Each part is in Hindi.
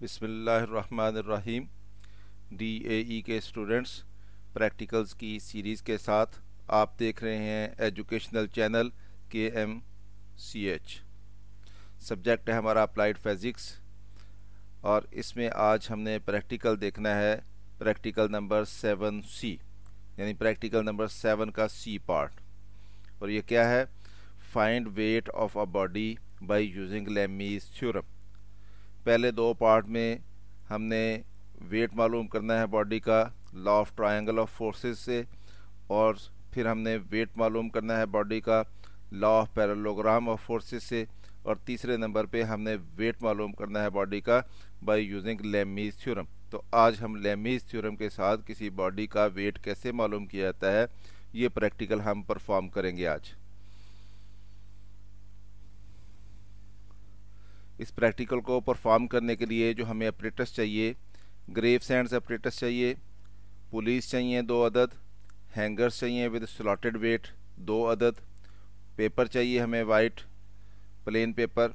बिसमीम डी ए के स्टूडेंट्स प्रैक्टिकल्स की सीरीज़ के साथ आप देख रहे हैं एजुकेशनल चैनल के एम सी एच सब्जेक्ट है हमारा अप्लाइड फिज़िक्स और इसमें आज हमने प्रैक्टिकल देखना है प्रैक्टिकल नंबर सेवन सी यानी प्रैक्टिकल नंबर सेवन का सी पार्ट और ये क्या है? Find weight of a body by using Lami's theorem पहले दो पार्ट में हमने वेट मालूम करना है बॉडी का law of triangle of forces से, और फिर हमने वेट मालूम करना है बॉडी का law of parallelogram of forces से, और तीसरे नंबर पे हमने वेट मालूम करना है बॉडी का बाय यूजिंग लेमीज थ्योरम तो आज हम लेमीज थ्योरम के साथ किसी बॉडी का वेट कैसे मालूम किया जाता है, ये प्रैक्टिकल हम परफॉर्म करेंगे आज। इस प्रैक्टिकल को परफॉर्म करने के लिए जो हमें अपरेटस चाहिए ग्रेव सैंड अपरेटस चाहिए, पुलिस चाहिए दो अदद, हैंगर्स चाहिए विद स्लॉटेड वेट दो अदद, पेपर चाहिए हमें white, plain paper,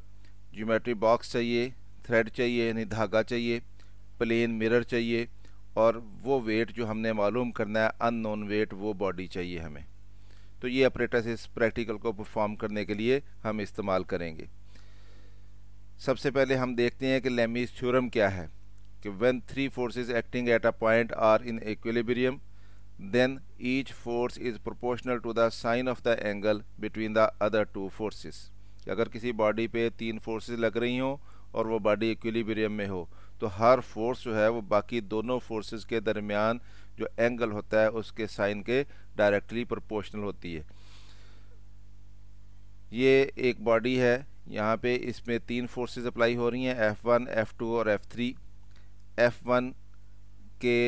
geometry box चाहिए, थ्रेड चाहिए यानी धागा चाहिए, प्लेन मिरर चाहिए, और वो वेट जो हमने मालूम करना है अन अननोन वेट, वो बॉडी चाहिए हमें। तो ये अपरेटस इस प्रैक्टिकल को परफॉर्म करने के लिए हम इस्तेमाल करेंगे। सबसे पहले हम देखते हैं कि लेमीज थ्योरम क्या है, कि when three forces acting at a point are in equilibrium then each force is proportional to the sine of the angle between the other two forces अगर किसी बॉडी पे तीन फोर्सेस लग रही हों और वो बॉडी इक्विलिब्रियम में हो तो हर फोर्स जो है वो बाकी दोनों फोर्सेस के दरमियान जो एंगल होता है उसके साइन के डायरेक्टली प्रोपोर्शनल होती है। ये एक बॉडी है यहाँ पे इसमें तीन फोर्सेस अप्लाई हो रही हैं F1, F2 और F3 F1 के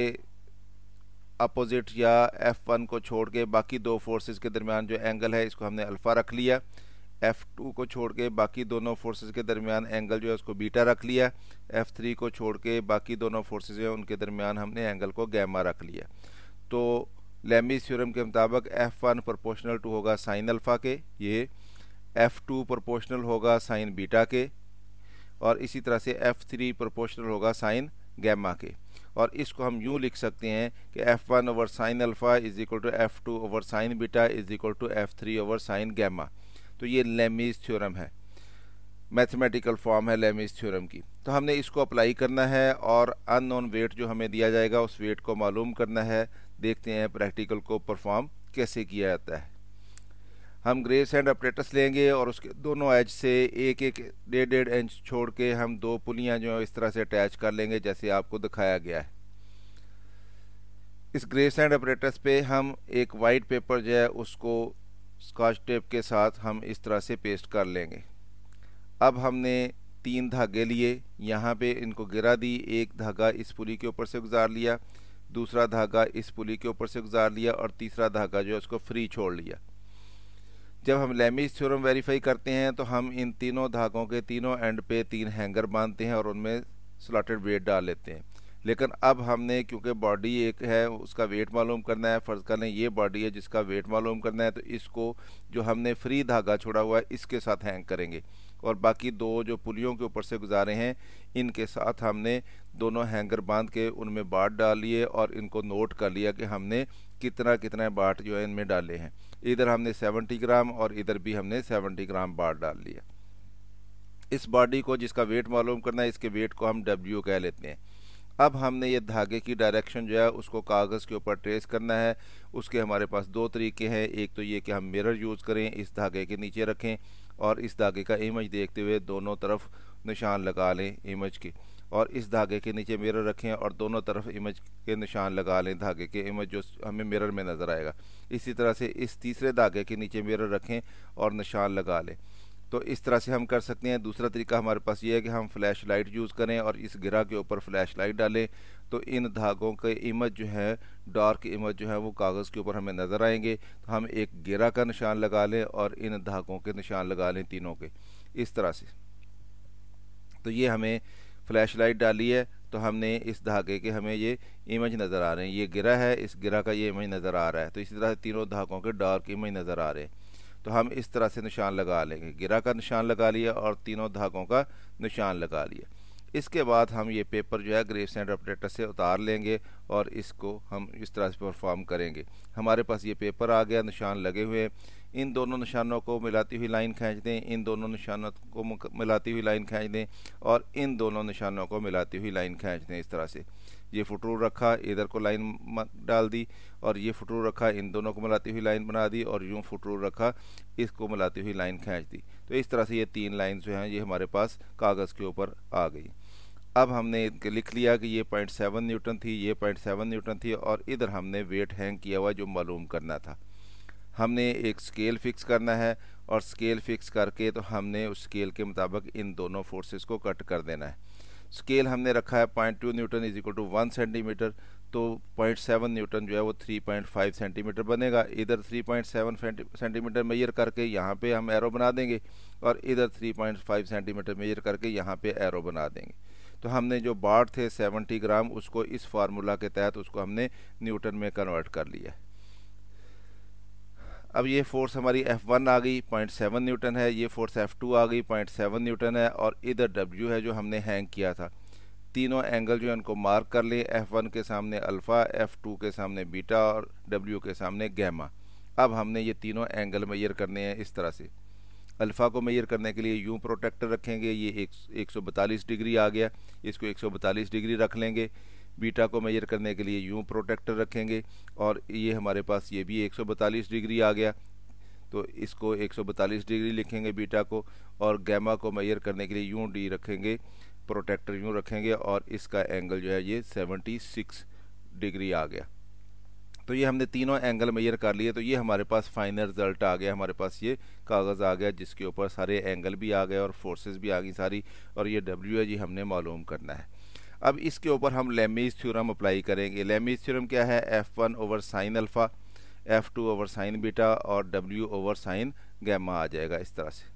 अपोजिट या F1 को छोड़ के बाकी दो फोर्सेस के दरमियान जो एंगल है इसको हमने अल्फ़ा रख लिया। F2 को छोड़ के बाकी दोनों फोर्सेस के दरमियान एंगल जो है उसको बीटा रख लिया। F3 को छोड़ के बाकी दोनों फोर्सेस जो है उनके दरमियान हमने एंगल को गैमा रख लिया। तो लेमी थ्योरम के मुताबिक F1 प्रोपोर्शनल टू होगा साइन अल्फ़ा के ये F2 प्रोपोर्शनल होगा साइन बीटा के, और इसी तरह से एफ़ थ्री प्रोपोर्शनल होगा साइन गैमा के। और इसको हम यूँ लिख सकते हैं कि F one over sine alpha is equal to F two over sine beta is equal to F three over sine gamma तो ये लेमीज थ्योरम है। मैथमेटिकल फॉर्म है लेमीज थ्योरम की। तो हमने इसको अप्लाई करना है और अननोन वेट जो हमें दिया जाएगा उस वेट को मालूम करना है। देखते हैं प्रैक्टिकल को परफॉर्म कैसे किया जाता है। हम ग्रे सैंड अपरेटस लेंगे और उसके दोनों एज से एक एक डेढ़ डेढ़ इंच छोड़ के हम दो पुलियाँ जो है इस तरह से अटैच कर लेंगे जैसे आपको दिखाया गया है। इस ग्रे सैंड अपरेटस पे हम एक वाइट पेपर जो है उसको स्कॉच टेप के साथ हम इस तरह से पेस्ट कर लेंगे। अब हमने तीन धागे लिए, यहाँ पे इनको गिरा दी, एक धागा इस पुली के ऊपर से गुजार लिया, दूसरा धागा इस पुली के ऊपर से गुजार लिया और तीसरा धागा जो है उसको फ्री छोड़ लिया। जब हम लेमिस थ्योरम वेरीफाई करते हैं तो हम इन तीनों धागों के तीनों एंड पे तीन हैंगर बांधते हैं और उनमें स्लॉटेड वेट डाल लेते हैं। लेकिन अब हमने, क्योंकि बॉडी एक है, उसका वेट मालूम करना है, फ़र्ज़ कर ये बॉडी है जिसका वेट मालूम करना है तो इसको जो हमने फ्री धागा छोड़ा हुआ है, इसके साथ हैंग करेंगे। और बाकी दो जो पुलियों के ऊपर से गुजारे हैं, इनके साथ हमने दोनों हैंगर बाँध के उनमें बाट डाल लिए और इनको नोट कर लिया कि हमने कितना कितना बाट जो है इनमें डाले हैं। इधर हमने 70 ग्राम और इधर भी हमने 70 ग्राम बाट डाल लिया। इस बॉडी को जिसका वेट मालूम करना है, इसके वेट को हम डब्ल्यू कह लेते हैं। अब हमने ये धागे की डायरेक्शन जो है, उसको कागज़ के ऊपर ट्रेस करना है। उसके हमारे पास दो तरीके हैं। एक तो ये कि हम मिरर यूज़ करें, इस धागे के नीचे रखें और इस धागे का इमेज देखते हुए दोनों तरफ़ निशान लगा लें इमेज के। और इस धागे के नीचे मिरर रखें और दोनों तरफ़ इमेज के निशान लगा लें। धागे के इमेज जो हमें मिरर में नज़र आएगा। इसी तरह से इस तीसरे धागे के नीचे मिरर रखें और निशान लगा लें। तो इस तरह से हम कर सकते हैं। दूसरा तरीका हमारे पास ये है कि हम फ्लैश लाइट यूज़ करें और इस गिरा के ऊपर फ्लैश लाइट डालें। तो इन धागों के इमेज जो है डार्क इमेज जो है, वो कागज़ के ऊपर हमें नज़र आएँगे। तो हम एक गिरा का निशान लगा लें और इन धागों के निशान लगा लें तीनों के। इस तरह से। तो ये हमें फ्लैश लाइट डाली है तो हमने इस धागे के हमें ये इमेज नज़र आ रहे हैं। ये गिरा है, इस गिरा का ये इमेज नज़र आ रहा है। तो इसी तरह से तीनों धागों के डार्क इमेज नज़र आ रहे हैं। तो हम इस तरह से निशान लगा लेंगे। गिरा का निशान लगा लिया और तीनों धागों का निशान लगा लिया। इसके बाद हम ये पेपर जो है ग्रेव सेंड ऑपरेटर से उतार लेंगे और इसको हम इस तरह से परफॉर्म करेंगे। हमारे पास ये पेपर आ गया, निशान लगे हुए इन दोनों निशानों को मिलाती हुई लाइन खींच दें, इन दोनों निशानों को मिलाती हुई लाइन खींच दें और इन दोनों निशानों को मिलाती हुई लाइन खींच दें इस तरह से। ये फुटरूल रखा, इधर को लाइन डाल दी और ये फुटरूल रखा, इन दोनों को मिलाती हुई लाइन बना दी और यूँ फुटरूल रखा, इसको मिलाती हुई लाइन खींच दी। तो इस तरह से ये तीन लाइन जो हैं, ये हमारे पास कागज़ के ऊपर आ गई। अब हमने लिख लिया कि ये पॉइंट सेवन न्यूटन थी, ये पॉइंट सेवन न्यूटन थी और इधर हमने वेट हैंग किया हुआ जो मालूम करना था। हमने एक स्केल फिक्स करना है और स्केल फिक्स करके तो हमने उस स्केल के मुताबिक इन दोनों फोर्सेस को कट कर देना है। स्केल हमने रखा है point two newton is equal to one centimetre तो पॉइंट सेवन न्यूटन जो है वो थ्री पॉइंट फाइव सेंटीमीटर बनेगा। इधर three point seven centimetre measure करके यहाँ पे हम एरो बना देंगे और इधर three point five centimetre measure करके यहाँ पे एरो बना देंगे। तो हमने जो बार्ट थे सेवेंटी ग्राम, उसको इस फार्मूला के तहत उसको हमने न्यूटन में कन्वर्ट कर लिया। अब ये फोर्स हमारी F1 आ गई, पॉइंट सेवन न्यूटन है, ये फोर्स F2 आ गई, पॉइंट सेवन न्यूटन है, और इधर W है जो हमने हैंग किया था। तीनों एंगल जो है उनको मार्क कर लें F1 के सामने अल्फ़ा F2 के सामने बीटा और W के सामने गैमा। अब हमने ये तीनों एंगल मैयर करने हैं इस तरह से। अल्फ़ा को मैयर करने के लिए यूँ प्रोटेक्टर रखेंगे, ये एक एक सौ बतालीस डिग्री आ गया, इसको एक सौ बतालीस डिग्री रख लेंगे। बीटा को मेजर करने के लिए यूँ प्रोटेक्टर रखेंगे, और ये हमारे पास ये भी 142 डिग्री आ गया। तो इसको 142 डिग्री लिखेंगे बीटा को, और गैमा को मेजर करने के लिए यूँ डी रखेंगे प्रोटेक्टर यूँ रखेंगे, और इसका एंगल जो है ये 76 डिग्री आ गया। तो ये हमने तीनों एंगल मेजर कर लिए तो ये हमारे पास फाइनल रिज़ल्ट आ गया, हमारे पास ये कागज़ आ गया, जिसके ऊपर सारे एंगल भी आ गए और फोर्सेस भी आ गई सारी, और ये डब्ल्यू है जी, हमने मालूम करना है। अब इसके ऊपर हम लेमीज थ्योरम अप्लाई करेंगे। लेमीज थ्योरम क्या है? F one over sine alpha F two over sine beta और डब्ल्यू ओवर साइन गैमा आ जाएगा इस तरह से।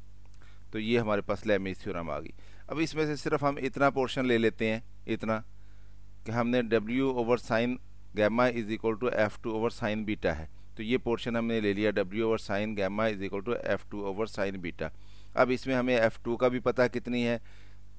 तो ये हमारे पास लेमीज थ्योरम आ गई। अब इसमें से सिर्फ़ हम इतना पोर्शन ले लेते हैं, इतना, कि हमने W over sine gamma is equal to F two over sine beta है। तो ये पोर्शन हमने ले लिया W over sine gamma is equal to F two over sine beta अब इसमें हमें एफ़ टू का भी पता कितनी है,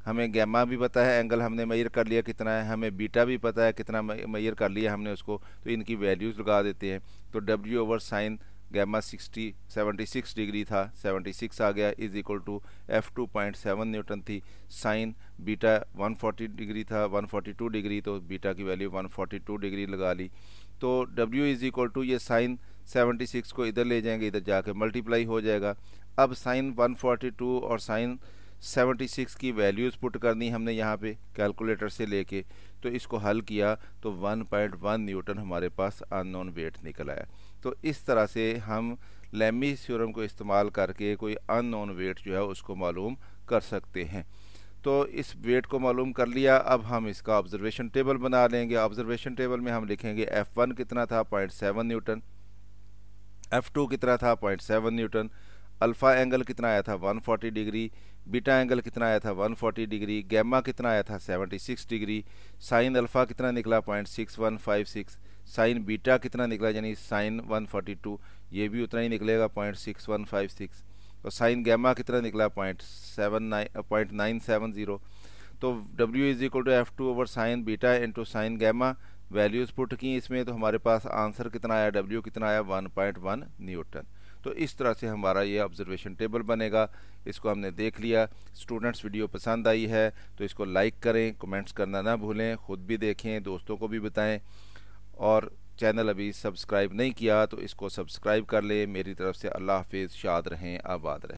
हमें गैमा भी पता है एंगल हमने मैयर कर लिया कितना है, हमें बीटा भी पता है कितना मैयर कर लिया हमने उसको तो इनकी वैल्यूज़ लगा देते हैं। तो W over sine gamma 60 76 degree था 76 आ गया is equal to F two point seven newton थी साइन बीटा 140 डिग्री था 142 डिग्री तो बीटा की वैल्यू 142 डिग्री लगा ली। तो डब्ल्यू इज़ इक्वल टू ये साइन 76 को इधर ले जाएँगे, इधर जाके मल्टीप्लाई हो जाएगा। अब साइन 142 और साइन 76 की वैल्यूज़ पुट करनी हमने यहाँ पे कैलकुलेटर से लेके तो इसको हल किया तो 1.1 न्यूटन हमारे पास अननोन वेट निकल आया। तो इस तरह से हम लेमी थ्योरम को इस्तेमाल करके कोई अननोन वेट जो है उसको मालूम कर सकते हैं। तो इस वेट को मालूम कर लिया, अब हम इसका ऑब्जर्वेशन टेबल बना लेंगे। ऑब्जर्वेशन टेबल में हम लिखेंगे एफ़ वन कितना था? 0.7 न्यूटन। एफ़ टू कितना था? 0.7 न्यूटन। अल्फ़ा एंगल कितना आया था? 140 डिग्री। बीटा एंगल कितना आया था? 140 डिग्री। गैमा कितना आया था? 76 डिग्री। साइन अल्फ़ा कितना निकला? 0.6156 साइन बीटा कितना निकला यानी साइन 142 ये भी उतना ही निकलेगा point six one five six. और साइन गैमा कितना निकला? Point seven nine point nine seven zero. तो W is equal to F two over sine beta into sine gamma values put की इसमें तो हमारे पास आंसर कितना आया? W कितना आया? 1.1 न्यूटन। तो इस तरह से हमारा ये ऑब्जर्वेशन टेबल बनेगा। इसको हमने देख लिया। स्टूडेंट्स वीडियो पसंद आई है तो इसको लाइक करें कमेंट्स करना ना भूलें, ख़ुद भी देखें, दोस्तों को भी बताएँ। और चैनल अभी सब्सक्राइब नहीं किया तो इसको सब्सक्राइब कर लें। मेरी तरफ़ से अल्लाह हाफिज़, शाद रहें, आबाद रहें।